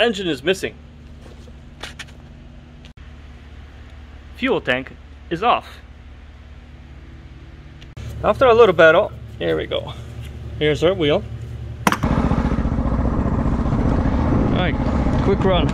engine is missing. Fuel tank is off. After a little battle, here we go. Here's our wheel. Alright, quick run.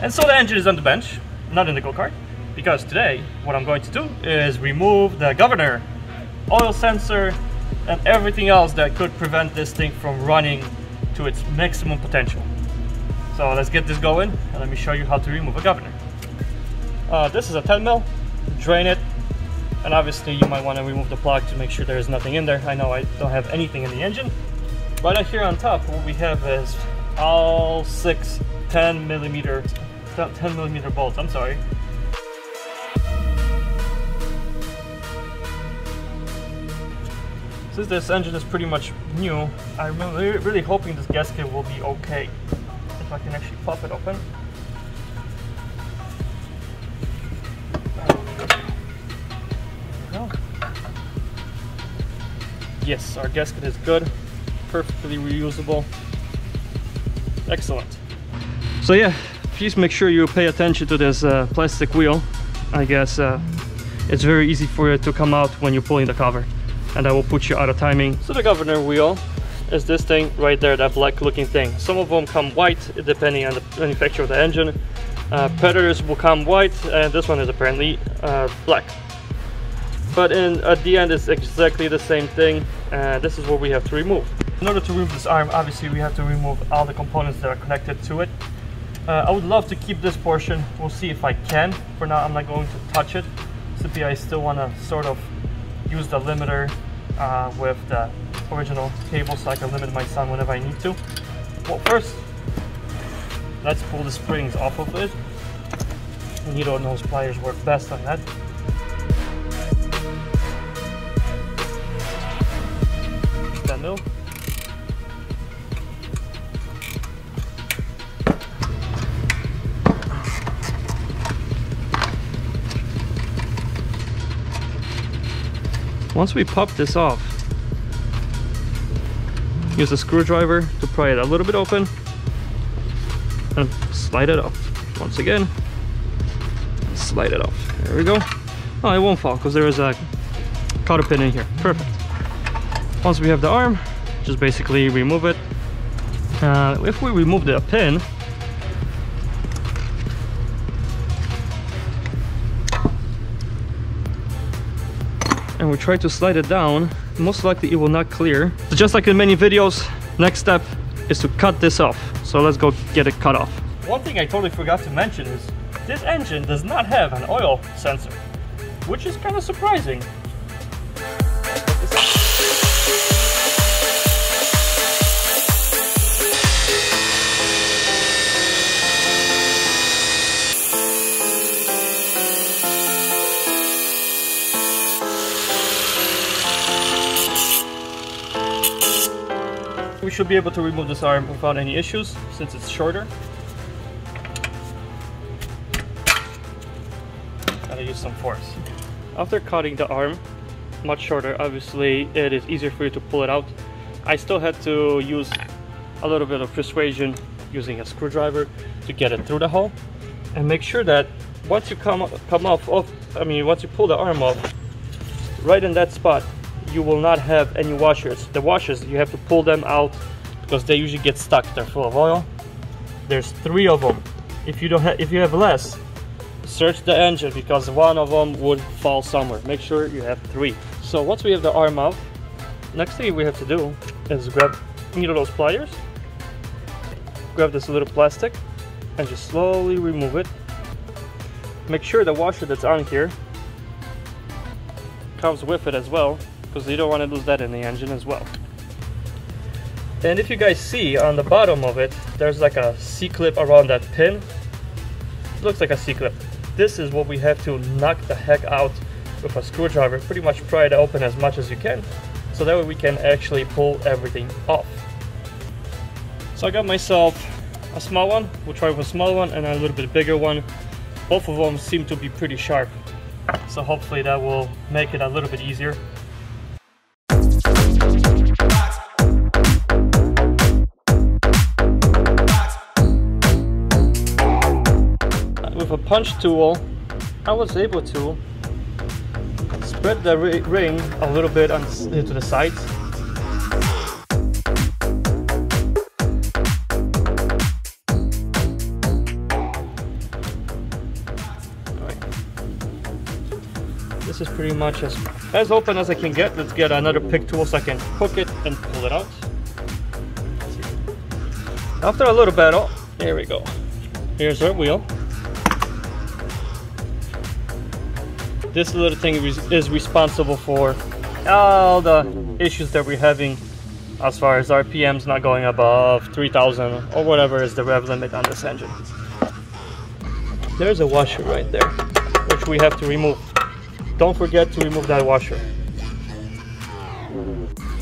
And so the engine is on the bench, not in the go-kart, because today what I'm going to do is remove the governor, oil sensor, and everything else that could prevent this thing from running to its maximum potential. So let's get this going and let me show you how to remove a governor. Uh, this is a 10 mil, drain it, and obviously you might want to remove the plug to make sure there is nothing in there. I know I don't have anything in the engine. But here on top, what we have is all six 10 millimeter 10 millimeter bolts. I'm sorry. Since this engine is pretty much new, I'm really, really hoping this gasket will be okay. If I can actually pop it open. Yes, our gasket is good, perfectly reusable. Excellent. So yeah, please make sure you pay attention to this uh, plastic wheel. I guess uh, it's very easy for it to come out when you're pulling the cover and that will put you out of timing. So the governor wheel is this thing right there, that black looking thing. Some of them come white depending on the manufacturer of the engine. Uh, Predators will come white and this one is apparently uh, black. But in, at the end it's exactly the same thing and this is what we have to remove. In order to remove this arm, obviously we have to remove all the components that are connected to it. Uh, I would love to keep this portion. We'll see if I can. For now, I'm not going to touch it. Simply, I still want to sort of use the limiter uh, with the original cable so I can limit my sound whenever I need to. Well, first, let's pull the springs off of it. Needle nose pliers work best on that. That Once we pop this off, use a screwdriver to pry it a little bit open and slide it off. Once again, slide it off. There we go. Oh, it won't fall because there is a cotter pin in here. Perfect. Once we have the arm, just basically remove it. Uh, if we remove the pin, and we try to slide it down, most likely it will not clear. So just like in many videos, next step is to cut this off. So let's go get it cut off. One thing I totally forgot to mention is this engine does not have an oil sensor, which is kind of surprising. Should be able to remove this arm without any issues since it's shorter. Gotta use some force. After cutting the arm much shorter, obviously it is easier for you to pull it out. I still had to use a little bit of persuasion using a screwdriver to get it through the hole and make sure that once you come come off, off I mean once you pull the arm off right in that spot you will not have any washers. The washers, you have to pull them out because they usually get stuck. They're full of oil. There's three of them. If you don't have, if you have less, search the engine because one of them would fall somewhere. Make sure you have three. So once we have the arm out, next thing we have to do is grab needle nose pliers, grab this little plastic, and just slowly remove it make sure the washer that's on here comes with it as well because you don't want to lose that in the engine as well. And if you guys see on the bottom of it, there's like a C-clip around that pin. It looks like a C-clip. This is what we have to knock the heck out with a screwdriver. Pretty much pry it open as much as you can. So that way we can actually pull everything off. So I got myself a small one. We'll try with a small one and a little bit bigger one. Both of them seem to be pretty sharp. So hopefully that will make it a little bit easier. Punch tool, I was able to spread the ring a little bit on, to the sides This is pretty much as, as open as I can get. Let's get another pick tool so I can hook it and pull it out. After a little battle, there we go. Here's our wheel. This little thing is responsible for all the issues that we're having as far as RPMs not going above 3000 or whatever is the rev limit on this engine. There's a washer right there, which we have to remove don't forget to remove that washer.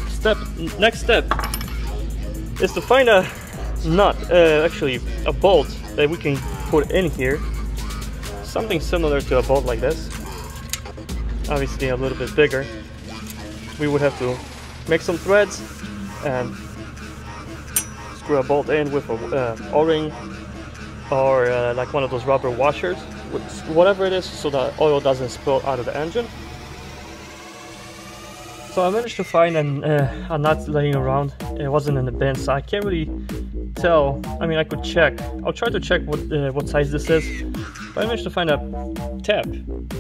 Step, next step is to find a nut, uh, actually a bolt that we can put in here. Something similar to a bolt like this. Obviously a little bit bigger. We would have to make some threads and screw a bolt in with a uh, o-ring or uh, like one of those rubber washers whatever it is so that oil doesn't spill out of the engine. So I managed to find an, uh, a nut laying around. It wasn't in the bin, so I can't really tell. I mean, I could check. I'll try to check what uh, what size this is. But I managed to find a tap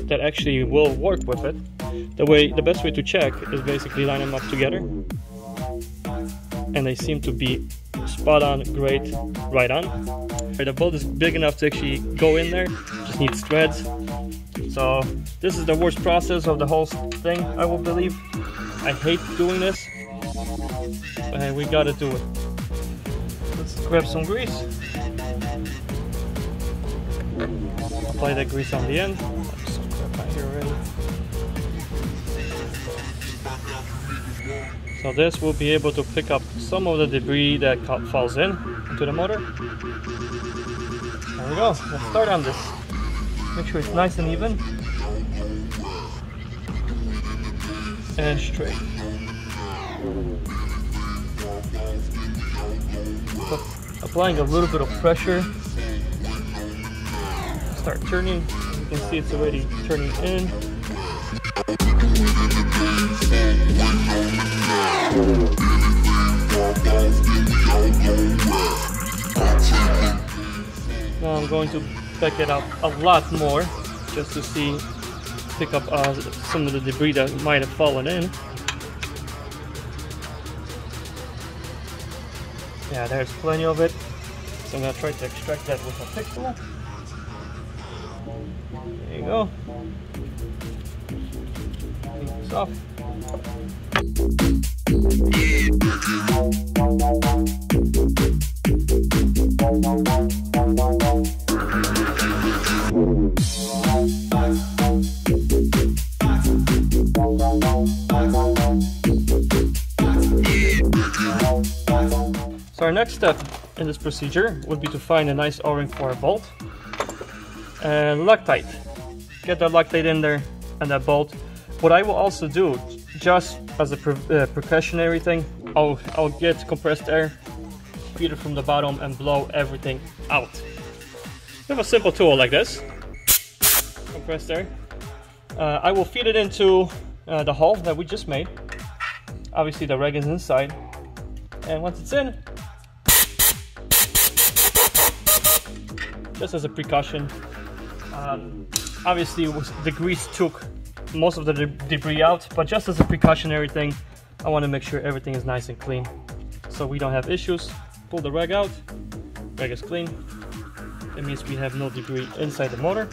that actually will work with it. The way, the best way to check is basically line them up together, and they seem to be spot on, great, right on. The bolt is big enough to actually go in there just needs threads. So this is the worst process of the whole thing, I will believe. I hate doing this, but we gotta do it. Let's grab some grease. Apply that grease on the end. So this will be able to pick up some of the debris that falls in into the motor. There we go. Let's start on this. Make sure it's nice and even. And straight. Applying a little bit of pressure. Start turning. You can see it's already turning in. Now I'm going to back it up a lot more just to see, pick up uh, some of the debris that might have fallen in. Yeah, there's plenty of it. So I'm gonna try to extract that with a you go. This off. So our next step in this procedure would be to find a nice O-ring for a bolt and Loctite. Get that lock Loctite in there and that bolt. What I will also do, just as a pre uh, precautionary thing, I'll, I'll get compressed air, feed it from the bottom and blow everything out. We have a simple tool like this, compressed air. Uh, I will feed it into uh, the hole that we just made. Obviously the reg is inside. And once it's in, just as a precaution. Um, obviously, the grease took most of the de debris out, but just as a precautionary thing, I want to make sure everything is nice and clean so we don't have issues. Pull the rag out, rag is clean. It means we have no debris inside the motor.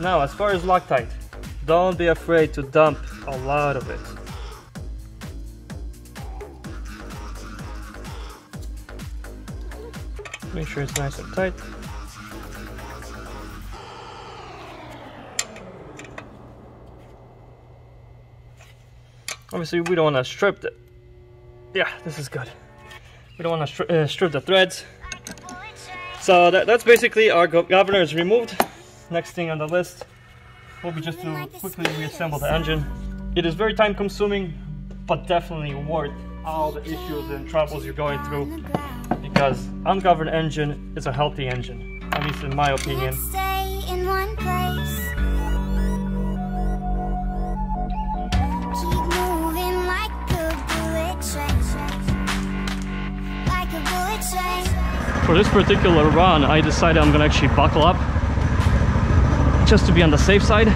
Now, as far as Loctite, don't be afraid to dump a lot of it. Make sure it's nice and tight. Obviously we don't want to strip it. Yeah, this is good. We don't want to stri uh, strip the threads. So that, that's basically our go governor is removed. Next thing on the list will be just to quickly reassemble the engine. It is very time consuming, but definitely worth all the issues and troubles you're going through because ungoverned engine is a healthy engine, at least in my opinion. For this particular run, I decided I'm gonna actually buckle up just to be on the safe side.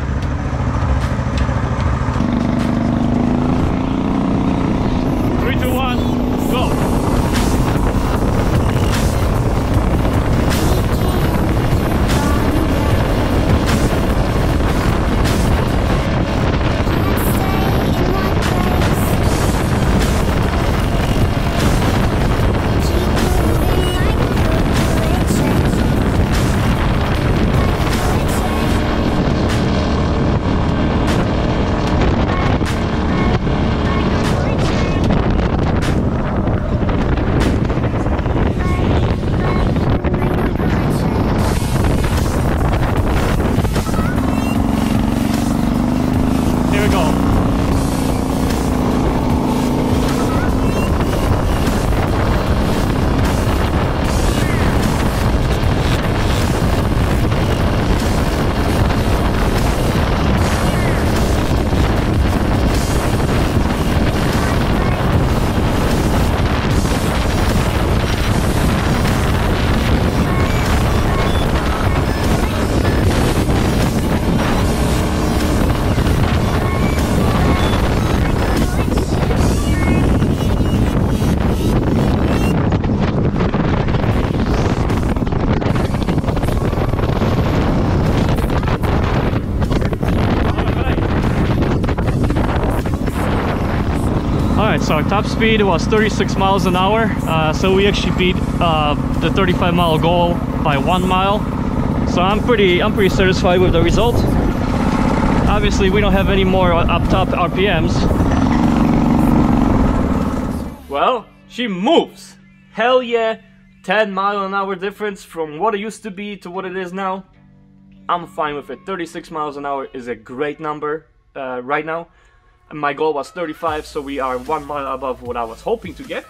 Top speed was 36 miles an hour uh, so we actually beat uh, the 35 mile goal by one mile. So I'm pretty I'm pretty satisfied with the result. Obviously we don't have any more up top RPMs well she moves. Hell yeah 10 mile an hour difference from what it used to be to what it is now. I'm fine with it. 36 miles an hour is a great number uh, right now my goal was 35, so we are one mile above what I was hoping to get.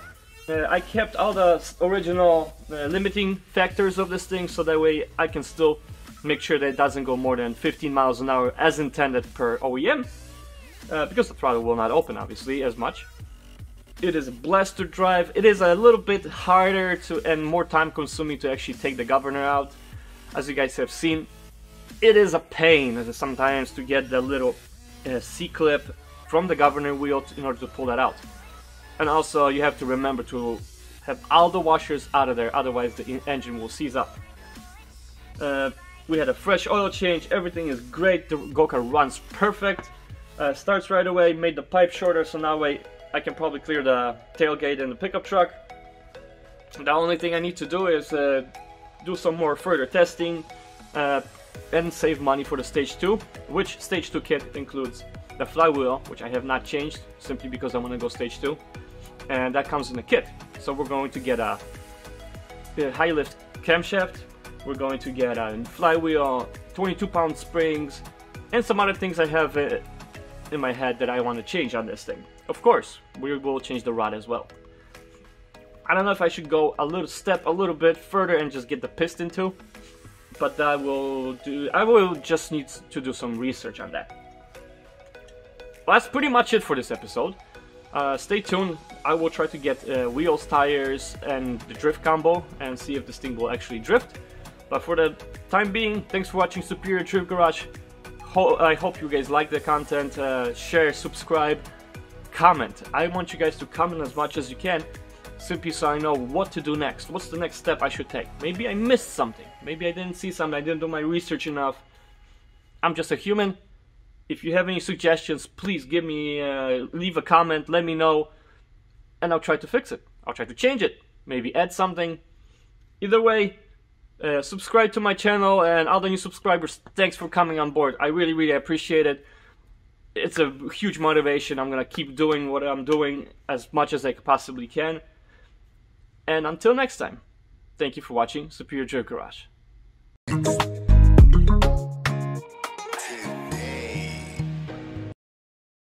Uh, I kept all the original uh, limiting factors of this thing, so that way I can still make sure that it doesn't go more than 15 miles an hour as intended per OEM, uh, because the throttle will not open, obviously, as much. It is a blast to drive. It is a little bit harder to and more time consuming to actually take the governor out. As you guys have seen, it is a pain sometimes to get the little uh, C-clip from the governor wheel in order to pull that out. And also you have to remember to have all the washers out of there, otherwise the engine will seize up. Uh, we had a fresh oil change, everything is great, the Goka runs perfect. Uh, starts right away, made the pipe shorter, so now I, I can probably clear the tailgate and the pickup truck. The only thing I need to do is uh, do some more further testing uh, and save money for the stage 2, which stage 2 kit includes the flywheel, which I have not changed simply because I want to go stage 2. And that comes in the kit. So we're going to get a, a high lift camshaft, we're going to get a flywheel, 22 pound springs, and some other things I have uh, in my head that I want to change on this thing. Of course, we will change the rod as well. I don't know if I should go a little step a little bit further and just get the piston too, but I will do. I will just need to do some research on that. That's pretty much it for this episode. Uh, stay tuned. I will try to get uh, wheels, tires, and the drift combo and see if this thing will actually drift. But for the time being, thanks for watching Superior Drift Garage. Ho I hope you guys like the content. Uh, share, subscribe, comment. I want you guys to comment as much as you can simply so I know what to do next. What's the next step I should take? Maybe I missed something. Maybe I didn't see something. I didn't do my research enough. I'm just a human. If you have any suggestions, please give me, uh, leave a comment, let me know, and I'll try to fix it. I'll try to change it. Maybe add something. Either way, uh, subscribe to my channel and the new subscribers. Thanks for coming on board. I really, really appreciate it. It's a huge motivation. I'm gonna keep doing what I'm doing as much as I possibly can. And until next time, thank you for watching Superior Joke Garage.